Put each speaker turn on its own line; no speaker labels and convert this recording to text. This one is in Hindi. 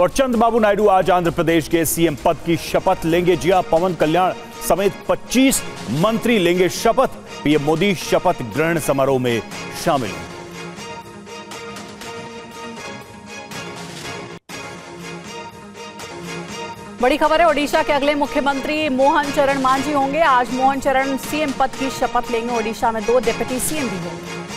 और चंद्रबाबू नायडू आज आंध्र प्रदेश के सीएम पद की शपथ लेंगे। जिया पवन कल्याण समेत 25 मंत्री लेंगे शपथ। पीएम मोदी शपथ ग्रहण समारोह में शामिल।
बड़ी खबर है, ओडिशा के अगले मुख्यमंत्री मोहन चरण मांझी होंगे। आज मोहन चरण सीएम पद की शपथ लेंगे। ओडिशा में दो डिप्टी सीएम भी होंगे।